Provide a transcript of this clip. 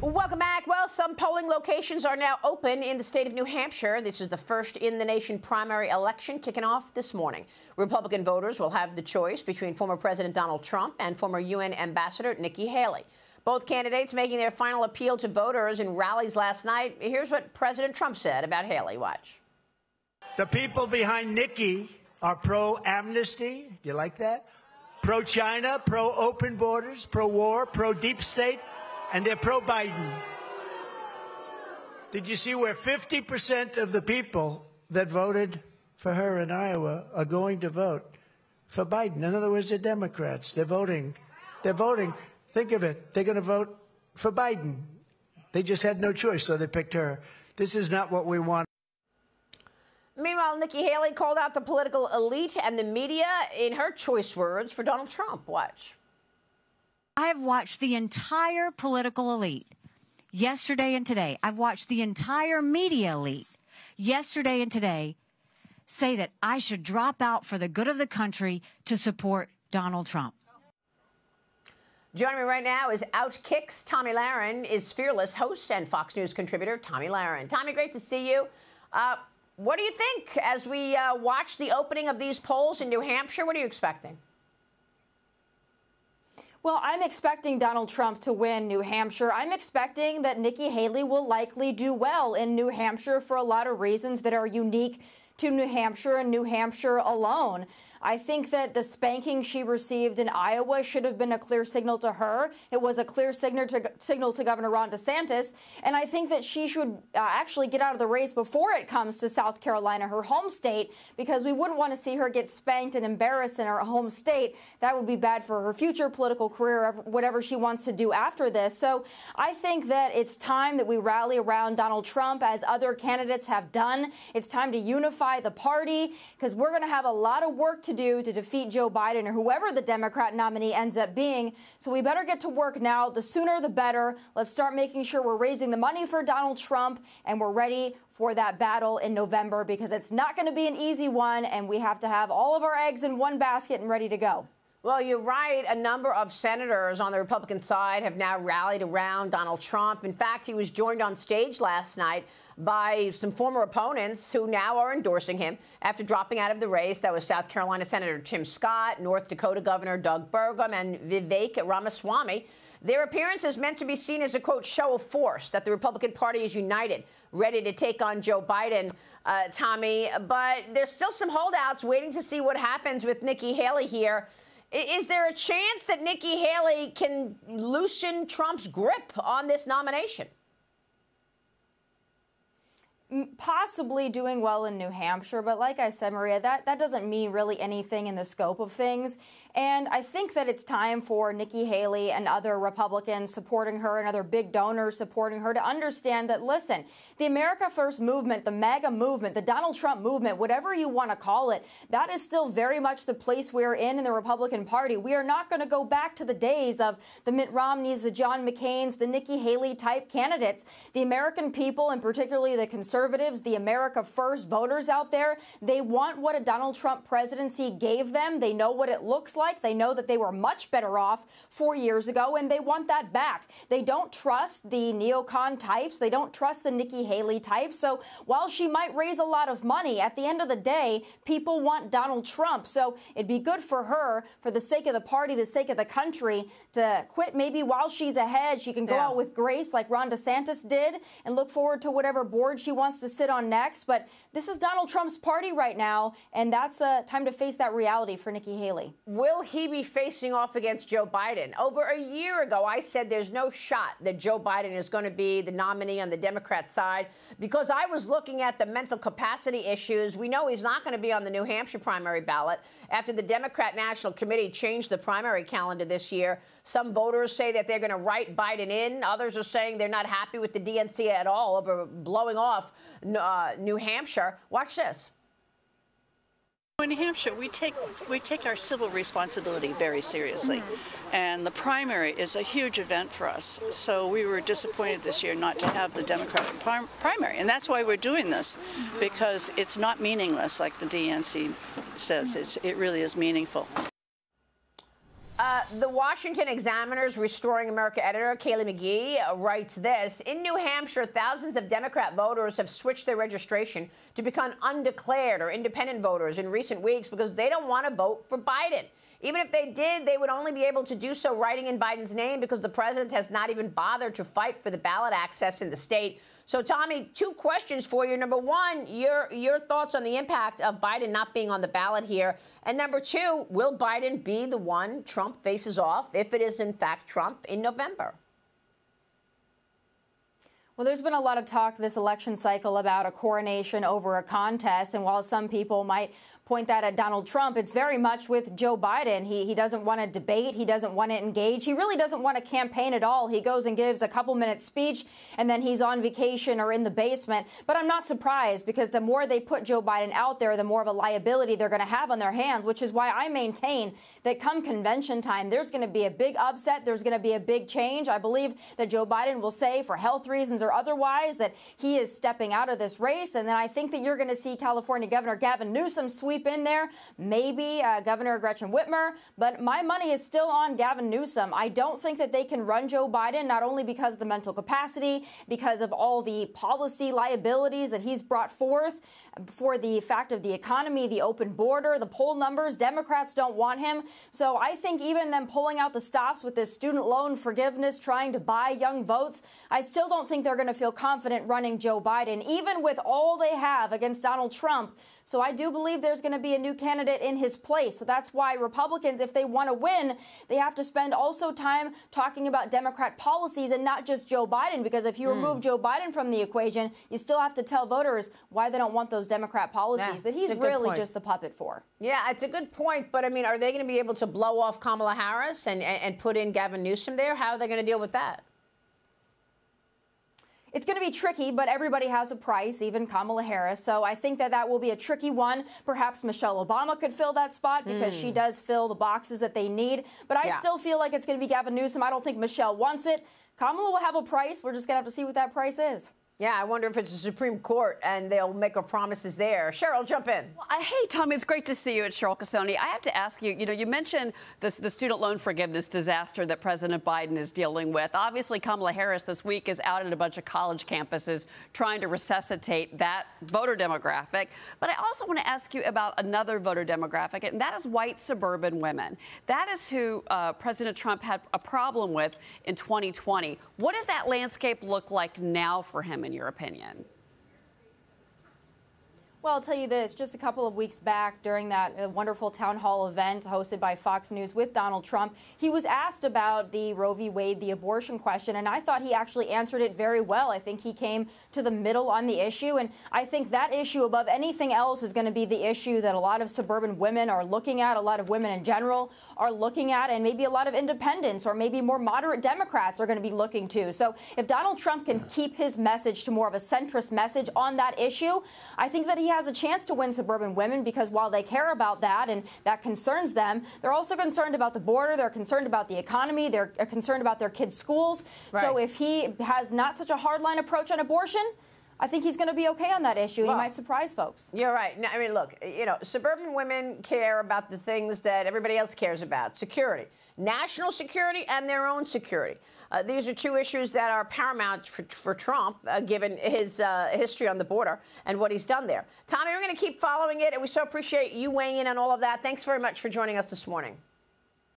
Welcome back. Well, some polling locations are now open in the state of New Hampshire. This is the first in the nation primary election kicking off this morning. Republican voters will have the choice between former President Donald Trump and former UN Ambassador Nikki Haley. Both candidates making their final appeal to voters in rallies last night. Here's what President Trump said about Haley. Watch. The people behind Nikki are pro amnesty. Do you like that? Pro China, pro open borders, pro war, pro deep state and they're pro Biden. Did you see where 50% of the people that voted for her in Iowa are going to vote for Biden? In other words, they're Democrats. They're voting. They're voting. Think of it. They're going to vote for Biden. They just had no choice, so they picked her. This is not what we want. Meanwhile, Nikki Haley called out the political elite and the media in her choice words for Donald Trump. Watch. I have watched the entire political elite yesterday and today. I've watched the entire media elite yesterday and today say that I should drop out for the good of the country to support Donald Trump. Joining me right now is Outkick's Tomi Lahren, is Fearless host and Fox News contributor Tomi Lahren. Tomi, great to see you. Uh, what do you think as we uh, watch the opening of these polls in New Hampshire? What are you expecting? Well, I'm expecting Donald Trump to win New Hampshire. I'm expecting that Nikki Haley will likely do well in New Hampshire for a lot of reasons that are unique to New Hampshire and New Hampshire alone. I think that the spanking she received in Iowa should have been a clear signal to her. It was a clear signal to, signal to Governor Ron DeSantis. And I think that she should uh, actually get out of the race before it comes to South Carolina, her home state, because we wouldn't want to see her get spanked and embarrassed in her home state. That would be bad for her future political career, whatever she wants to do after this. So I think that it's time that we rally around Donald Trump as other candidates have done. It's time to unify the party because we're going to have a lot of work to do to defeat Joe Biden or whoever the Democrat nominee ends up being. So we better get to work now. The sooner the better. Let's start making sure we're raising the money for Donald Trump and we're ready for that battle in November because it's not going to be an easy one and we have to have all of our eggs in one basket and ready to go. Well, you're right. A number of senators on the Republican side have now rallied around Donald Trump. In fact, he was joined on stage last night by some former opponents who now are endorsing him after dropping out of the race. That was South Carolina Senator Tim Scott, North Dakota Governor Doug Burgum, and Vivek Ramaswamy. Their appearance is meant to be seen as a quote show of force that the Republican Party is united, ready to take on Joe Biden, uh, Tomi. But there's still some holdouts waiting to see what happens with Nikki Haley here. Is there a chance that Nikki Haley can loosen Trump's grip on this nomination? Possibly doing well in New Hampshire, but like I said, Maria, that, that doesn't mean really anything in the scope of things. And I think that it's time for Nikki Haley and other Republicans supporting her and other big donors supporting her to understand that, listen, the America First movement, the MAGA movement, the Donald Trump movement, whatever you want to call it, that is still very much the place we're in in the Republican Party. We are not going to go back to the days of the Mitt Romneys, the John McCains, the Nikki Haley type candidates. The American people, and particularly the conservatives, the America First voters out there, they want what a Donald Trump presidency gave them. They know what it looks like like. They know that they were much better off four years ago, and they want that back. They don't trust the neocon types. They don't trust the Nikki Haley types. So while she might raise a lot of money, at the end of the day, people want Donald Trump. So it'd be good for her, for the sake of the party, the sake of the country, to quit maybe while she's ahead. She can go yeah. out with grace like Ron DeSantis did and look forward to whatever board she wants to sit on next. But this is Donald Trump's party right now, and that's uh, time to face that reality for Nikki Haley. Will he be facing off against Joe Biden? Over a year ago, I said there's no shot that Joe Biden is going to be the nominee on the Democrat side because I was looking at the mental capacity issues. We know he's not going to be on the New Hampshire primary ballot after the Democrat National Committee changed the primary calendar this year. Some voters say that they're going to write Biden in. Others are saying they're not happy with the DNC at all over blowing off uh, New Hampshire. Watch this. In New Hampshire, we take we take our civil responsibility very seriously, and the primary is a huge event for us. So we were disappointed this year not to have the Democratic prim- primary, and that's why we're doing this, because it's not meaningless like the DNC says. It's it really is meaningful. Uh, the Washington Examiner's Restoring America editor, Kaylee McGhee, uh, writes this In New Hampshire, thousands of Democrat voters have switched their registration to become undeclared or independent voters in recent weeks because they don't want to vote for Biden. Even if they did, they would only be able to do so writing in Biden's name because the president has not even bothered to fight for the ballot access in the state. So, Tomi, two questions for you. Number one, your your thoughts on the impact of Biden not being on the ballot here, and number two, will Biden be the one Trump faces off if it is in fact Trump in November? Well, there's been a lot of talk this election cycle about a coronation over a contest. And while some people might point that at Donald Trump, it's very much with Joe Biden. He, he doesn't want to debate. He doesn't want to engage. He really doesn't want to campaign at all. He goes and gives a couple minute speech and then he's on vacation or in the basement. But I'm not surprised because the more they put Joe Biden out there, the more of a liability they're going to have on their hands, which is why I maintain that come convention time, there's going to be a big upset. There's going to be a big change. I believe that Joe Biden will say for health reasons or otherwise that he is stepping out of this race. And then I think that you're going to see California Governor Gavin Newsom sweep in there, maybe uh, Governor Gretchen Whitmer. But my money is still on Gavin Newsom. I don't think that they can run Joe Biden, not only because of the mental capacity, because of all the policy liabilities that he's brought forth, for the fact of the economy, the open border, the poll numbers. Democrats don't want him. So I think even them pulling out the stops with this student loan forgiveness, trying to buy young votes, I still don't think they're going to feel confident running Joe Biden, even with all they have against Donald Trump. So I do believe there's going to be a new candidate in his place. So that's why Republicans, if they want to win, they have to spend also time talking about Democrat policies and not just Joe Biden. Because if you mm. remove Joe Biden from the equation, you still have to tell voters why they don't want those Democrat policies yeah, that he's really just the puppet for. Yeah, it's a good point. But I mean, are they going to be able to blow off Kamala Harris and, and, and put in Gavin Newsom there? How are they going to deal with that? It's going to be tricky, but everybody has a price, even Kamala Harris. So I think that that will be a tricky one. Perhaps Michelle Obama could fill that spot because mm. she hmm. does fill the boxes that they need. But I yeah. still feel like it's going to be Gavin Newsom. I don't think Michelle wants it. Kamala will have a price. We're just going to have to see what that price is. Yeah, I wonder if it's the Supreme Court and they'll make her promises there. Cheryl, jump in. Well, I, hey, Tomi, it's great to see you at Cheryl Casone. I have to ask you, you know, you mentioned this, the student loan forgiveness disaster that President Biden is dealing with. Obviously, Kamala Harris this week is out at a bunch of college campuses trying to resuscitate that voter demographic. But I also want to ask you about another voter demographic, and that is white suburban women. That is who uh, President Trump had a problem with in 2020. What does that landscape look like now for him? In your opinion? Well, I'll tell you this just a couple of weeks back during that uh, wonderful town hall event hosted by Fox News with Donald Trump, he was asked about the Roe v. Wade, the abortion question, and I thought he actually answered it very well. I think he came to the middle on the issue, and I think that issue above anything else is going to be the issue that a lot of suburban women are looking at, a lot of women in general are looking at, and maybe a lot of independents or maybe more moderate Democrats are going to be looking to. So if Donald Trump can keep his message to more of a centrist message on that issue, I think that he has a chance to win suburban women because while they care about that and that concerns them, they're also concerned about the border, they're concerned about the economy, they're uh, concerned about their kids' schools. Right. So if he has not such a hardline approach on abortion, I think he's going to be okay on that issue. Well, he might surprise folks. You're right. I mean, look, you know, suburban women care about the things that everybody else cares about security, national security, and their own security. Uh, these are two issues that are paramount for, for Trump, uh, given his uh, history on the border and what he's done there. Tomi, we're going to keep following it, and we so appreciate you weighing in on all of that. Thanks very much for joining us this morning.